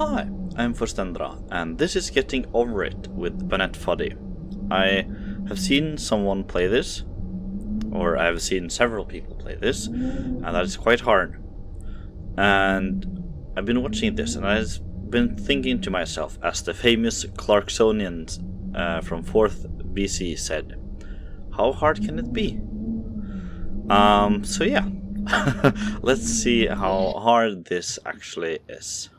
Hi, I'm Forstendra, and this is Getting Over It with Bennett Foddy. I have seen someone play this, or I have seen several people play this, and that is quite hard. And I've been watching this, and I've been thinking to myself, as the famous Clarksonian uh, from 4th BC said, how hard can it be? Um, so yeah, let's see how hard this actually is.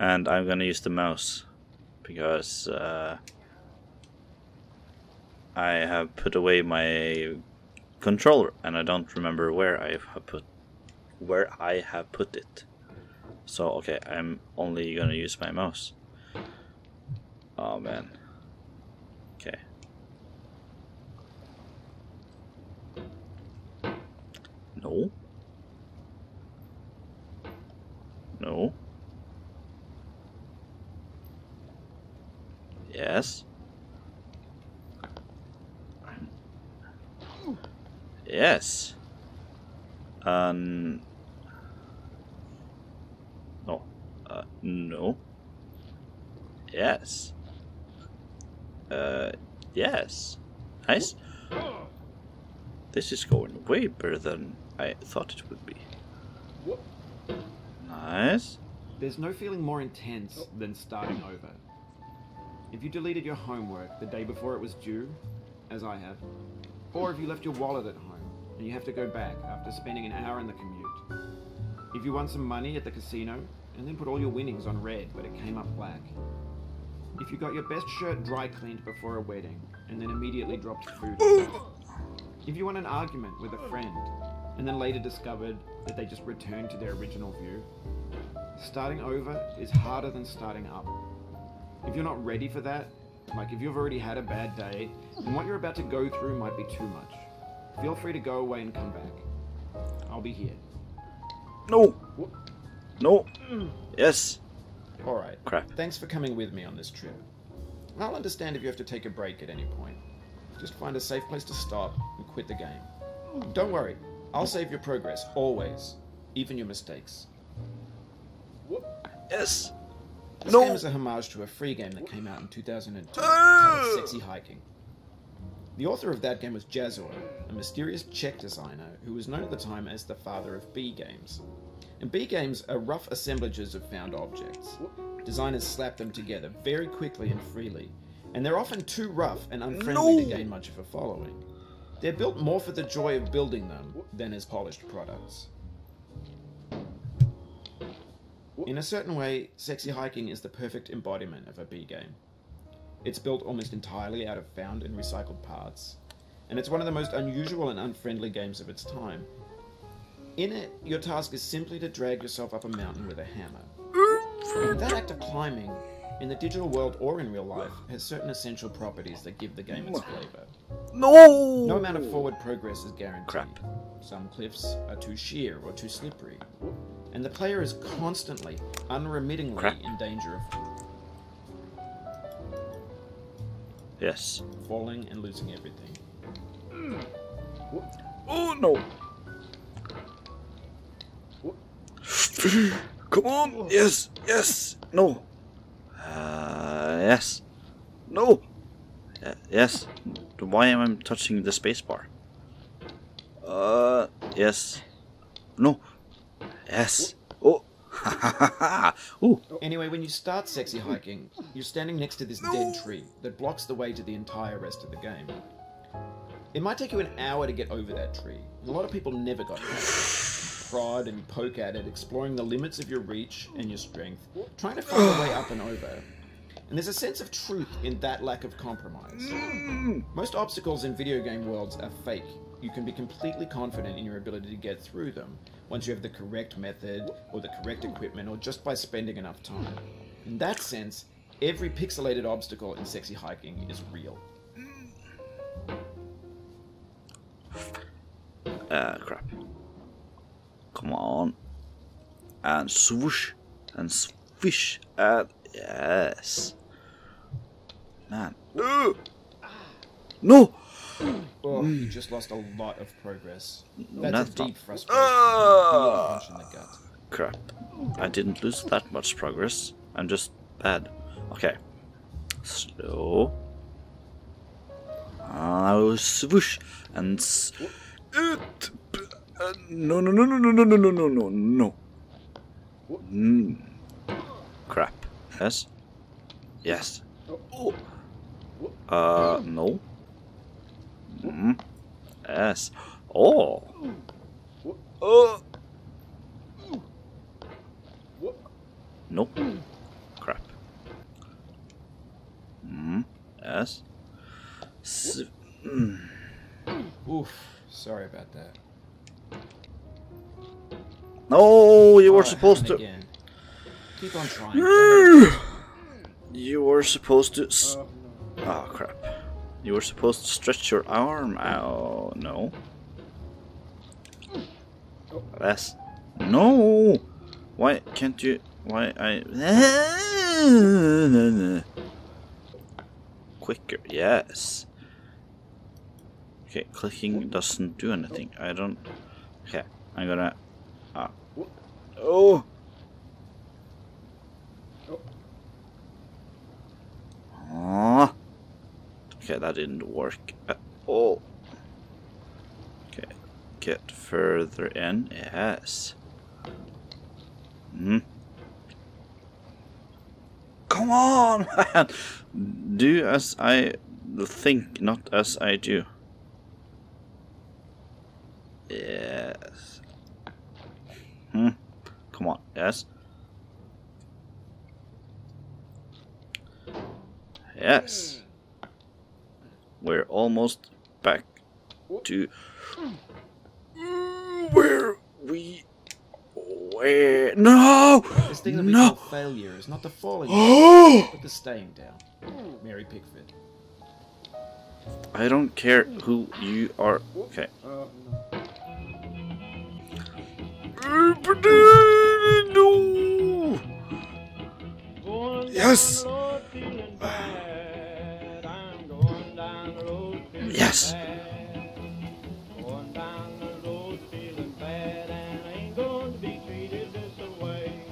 And I'm gonna use the mouse because uh, I have put away my controller and I don't remember where I have put where I have put it. So okay, I'm only gonna use my mouse. Oh man. Okay. No. No. Yes. Yes. Um. No. Uh, no. Yes. Uh, yes. Nice. This is going way better than I thought it would be. Nice. There's no feeling more intense than starting over. If you deleted your homework the day before it was due, as I have, or if you left your wallet at home and you have to go back after spending an hour in the commute. If you won some money at the casino and then put all your winnings on red but it came up black. If you got your best shirt dry cleaned before a wedding and then immediately dropped food. if you won an argument with a friend and then later discovered that they just returned to their original view. Starting over is harder than starting up. If you're not ready for that, like if you've already had a bad day, and what you're about to go through might be too much, feel free to go away and come back. I'll be here. No. No. Mm. Yes. Alright. Crap. Thanks for coming with me on this trip. I'll understand if you have to take a break at any point. Just find a safe place to stop and quit the game. Don't worry, I'll save your progress, always. Even your mistakes. Yes. This No. game is a homage to a free game that came out in 2002 Ah. called Sexy Hiking. The author of that game was Jazzuo, a mysterious Czech designer who was known at the time as the father of B games. And B games are rough assemblages of found objects. Designers slap them together very quickly and freely, and they're often too rough and unfriendly to gain much of a following. They're built more for the joy of building them than as polished products. In a certain way, Sexy Hiking is the perfect embodiment of a B game. It's built almost entirely out of found and recycled parts, and it's one of the most unusual and unfriendly games of its time. In it, your task is simply to drag yourself up a mountain with a hammer. And that act of climbing, in the digital world or in real life, has certain essential properties that give the game its flavor. No. No amount of forward progress is guaranteed. Crap. Some cliffs are too sheer or too slippery, and the player is constantly, unremittingly Crap. in danger of Yes. falling and losing everything. Oh no. Come on. Yes. Yes. No. Uh, yes. No. Uh, yes. Why am I touching the spacebar? Uh, yes. No. Yes. Oh. Ha ha ha ha. Ooh. Anyway, when you start sexy hiking, you're standing next to this dead tree that blocks the way to the entire rest of the game. It might take you an hour to get over that tree. A lot of people never got past it. You prod and poke at it, exploring the limits of your reach and your strength, trying to find a way up and over. And there's a sense of truth in that lack of compromise. Mm. Most obstacles in video game worlds are fake. You can be completely confident in your ability to get through them once you have the correct method or the correct equipment or just by spending enough time. In that sense, every pixelated obstacle in sexy hiking is real. Uh, crap. Come on. And swoosh. And swish. And yes. Man. No! Oh, you just lost a lot of progress. That's that's a deep not- frustration. You feel a punch in the gut. crap. I didn't lose that much progress. I'm just bad. Okay. Slow. Now swoosh and s- it. Uh, no no no no no no no no no no no. Mm. Crap. Yes. Yes. Oh. Uh no. Mm. Yes. Oh. Uh. Nope. Crap. Mm. Yes. S- mm. Oof. Sorry about that. No, you were Oh, supposed to. Again. Keep on trying. You were supposed to. S- oh crap! You were supposed to stretch your arm out. No. That's no. Why can't you? Why I? Quicker, yes. Okay, clicking doesn't do anything. I don't. Okay, I'm gonna. Ah. Oh. Ah. Okay, that didn't work at all. Okay, get further in. Yes. Hmm. Come on, man! Do as I think, not as I do. Yes. Hmm. Come on. Yes. Yes. We're almost back to mm, where we where no! This thing that we no! call failure is not the falling, oh but the staying down. Mary Pickford. I don't care who you are. Okay. Uh, no. Yes yes.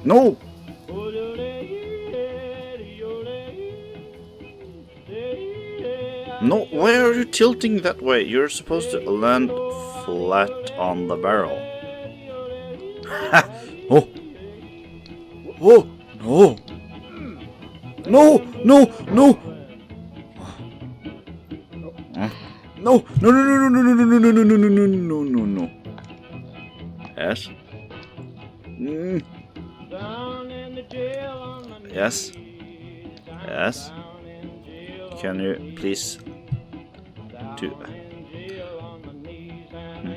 No. No why are you tilting that way? You're supposed to land flat on the barrel. Oh. Oh. No. No no no. Huh? No no no no no no no no no no no no no no no yes Mm. yes yes can you please do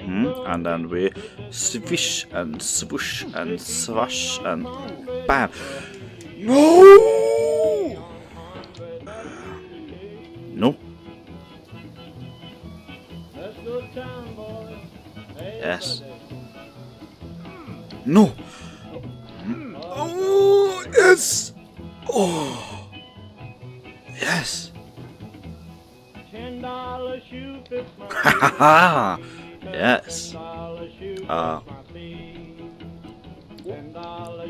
hmm and then we swish and swoosh and swash and bam no no oh yes oh yes Haha. yes. Uh.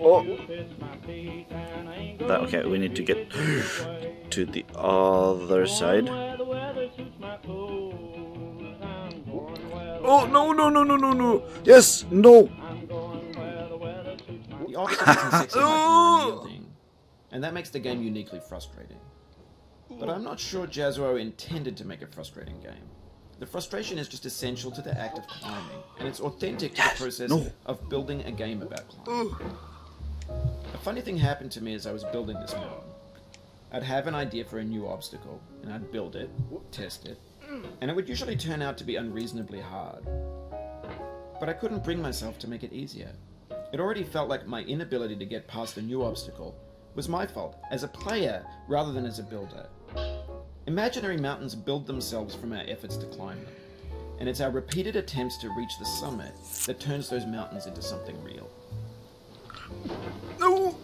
Oh. That, okay, we need to get to the other side. Oh no no no no no no! Yes no! The obstacles in Six are unyielding, and that makes the game uniquely frustrating. But I'm not sure Jazzuo intended to make a frustrating game. The frustration is just essential to the act of climbing, and it's authentic to the process no. of building a game about climbing. A funny thing happened to me as I was building this mountain. I'd have an idea for a new obstacle, and I'd build it, test it, and it would usually turn out to be unreasonably hard. But I couldn't bring myself to make it easier. It already felt like my inability to get past the new obstacle was my fault as a player rather than as a builder. Imaginary mountains build themselves from our efforts to climb them, and it's our repeated attempts to reach the summit that turns those mountains into something real. No!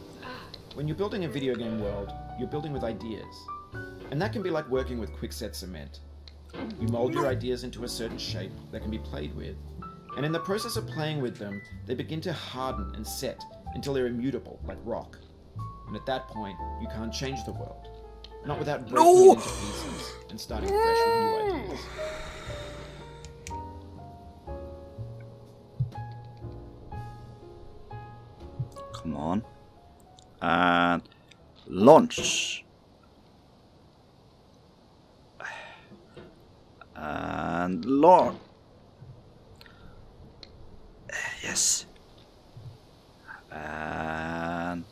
When you're building a video game world, you're building with ideas. And that can be like working with quickset cement. You mold your ideas into a certain shape that can be played with, and in the process of playing with them, they begin to harden and set until they're immutable, like rock. And at that point, you can't change the world. Not without breaking No! it into pieces and starting fresh with new ideas. Come on. And launch. And launch. Yes. And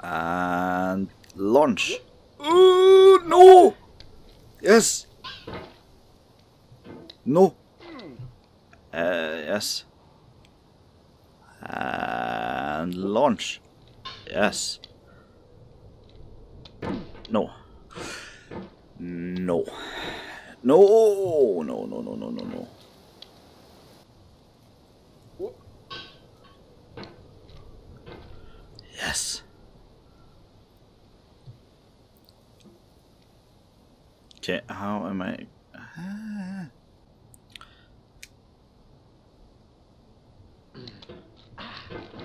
and launch. Oh no! Yes. No. Uh, yes. And launch. Yes. No. No. No, no, no, no, no, no, no. Yes. Okay, how am I? Ah.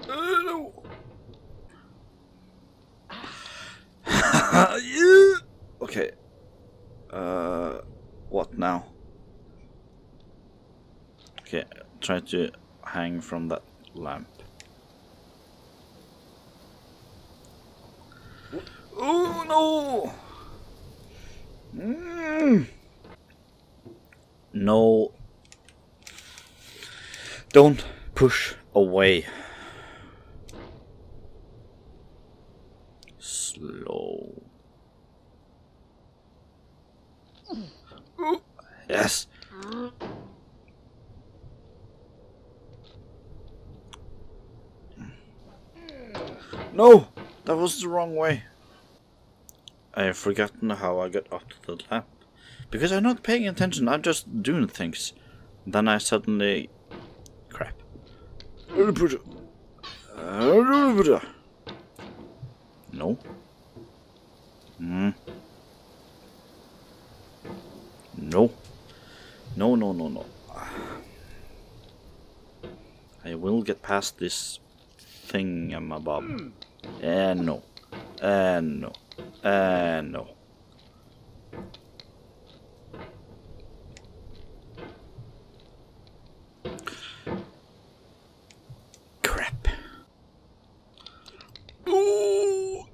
Uh, no. Yeah. okay. Uh, what now? Okay, try to hang from that lamp. Oh no! Mm. No. Don't push away. Slow. Yes. No, that was the wrong way. I have forgotten how I got up to the lamp. Because I'm not paying attention, I'm just doing things. Then I suddenly... Crap. No. Hmm. No. No, no, no, no. I will get past this thing, bob. And no. And no. And no. Crap. Ooh.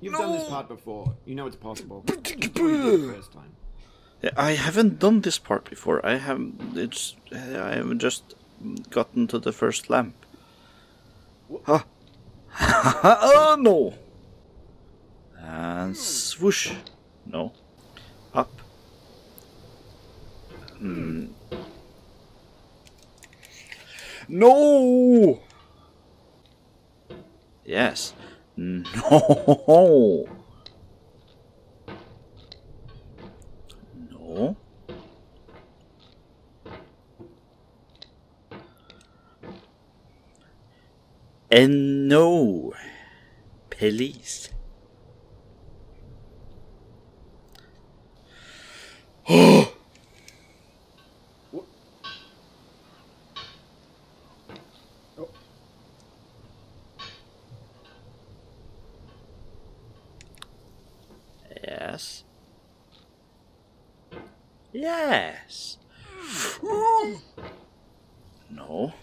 You've done this part before. You know it's possible. Just what you did the first time. I haven't done this part before. I have it's I have just gotten to the first lamp. Huh. oh no. And swoosh. No. Up. Hmm. No. Yes. No. And no. Please. Yes. Yes. No.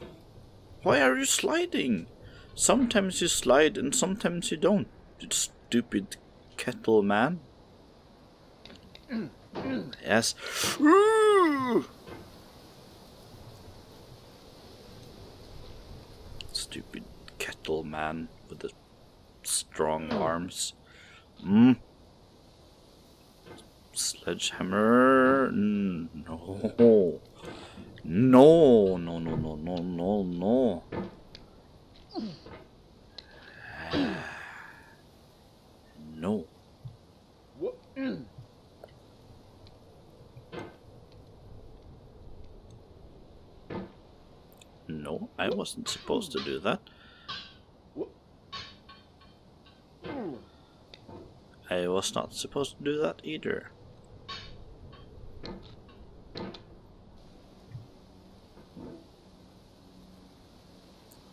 Why are you sliding? Sometimes you slide and sometimes you don't. Stupid kettle man. Yes. Stupid kettle man with the strong arms. Mm. Sledgehammer. Mm, No. No, no, no, no, no, no, no. No. No, I wasn't supposed to do that. I was not supposed to do that either.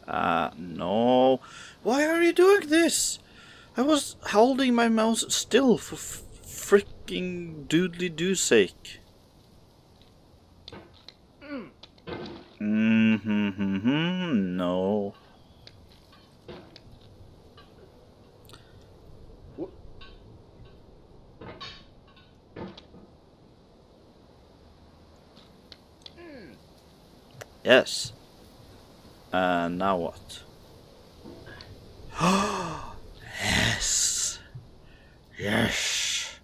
Uh, no. Why are you doing this? I was holding my mouse still for freaking doodly doo sake. Mm hmm, hmm, hmm, no. Yes. And uh, now what? yes. Yes.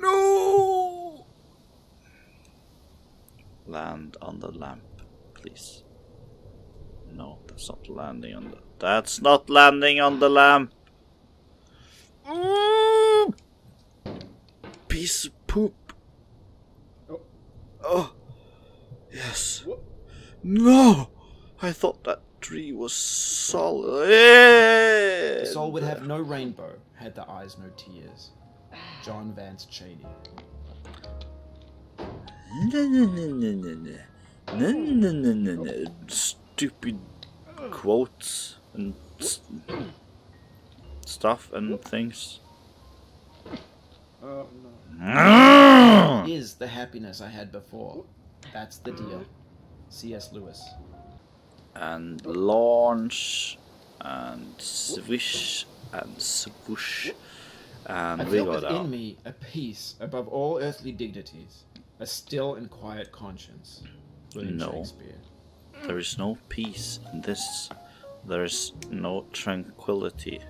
No. Land on the lamp, please. No, that's not landing on the. That's not landing on the lamp. Mm. Piece of poop. Oh. oh. Yes. What? No! I thought that tree was solid. The soul would have no rainbow had the eyes no tears. John Vance Cheney. No, no, no, no, no, no. No, no, no, no, no. Stupid quotes and st stuff and things. Oh, no. Is the happiness I had before. That's the deal. C.S. Lewis. And launch and swish and swoosh and I we feel go within down. me a peace above all earthly dignities, a still and quiet conscience. William No. Shakespeare. There is no peace in this. There is no tranquility.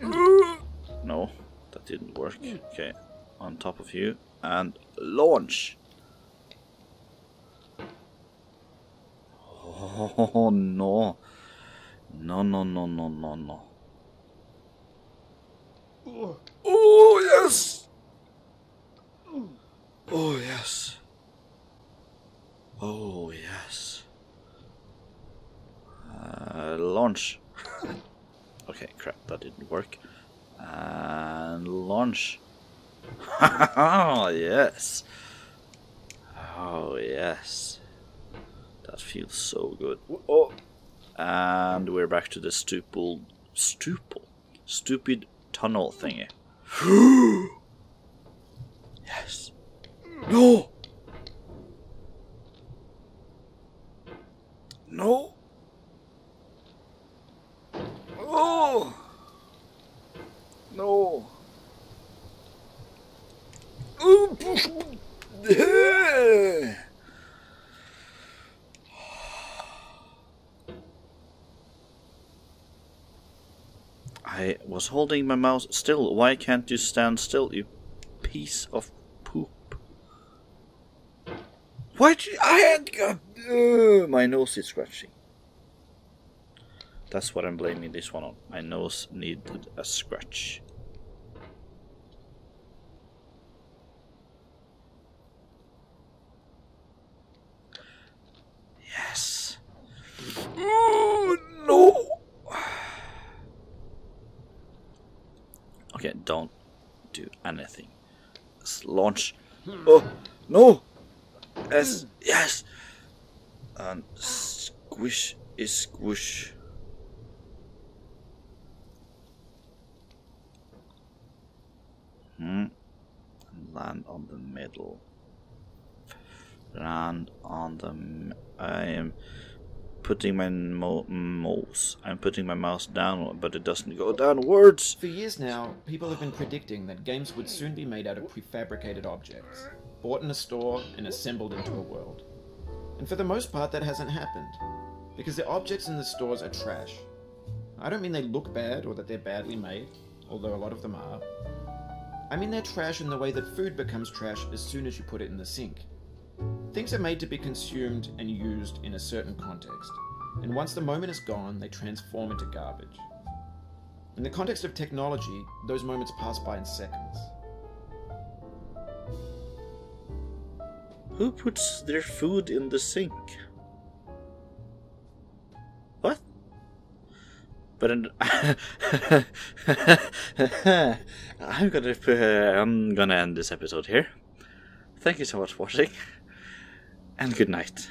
Mm. No, that didn't work. Okay, on top of you and launch. Oh no. No, no, no, no, no, no. Oh, yes! Oh, yes. Oh, yes. Uh, launch. okay, crap, that didn't work. And launch. oh, yes. Oh, yes. That feels so good. Oh. And we're back to the stupid, stupid, stupid tunnel thingy. yes. No. No. Oh. No. Oh. I was holding my mouse still. Why can't you stand still, you piece of poop? Why did you, I had uh, my nose is scratching. That's what I'm blaming this one on. My nose needed a scratch. Yes. Oh, no. Okay, don't do anything. Just launch. Oh, no. Yes, yes. And squish is squish. Hmm. Land on the middle. Land on the. I am putting my mo- mouse. I'm putting my mouse down, but it doesn't go downwards. For years now, people have been predicting that games would soon be made out of prefabricated objects, bought in a store and assembled into a world. And for the most part, that hasn't happened, because the objects in the stores are trash. I don't mean they look bad or that they're badly made, although a lot of them are. I mean they're trash in the way that food becomes trash as soon as you put it in the sink. Things are made to be consumed and used in a certain context, and once the moment is gone, they transform into garbage. In the context of technology, those moments pass by in seconds. Who puts their food in the sink? What? But an I'm gonna put, I'm gonna end this episode here. Thank you so much for watching, and good night.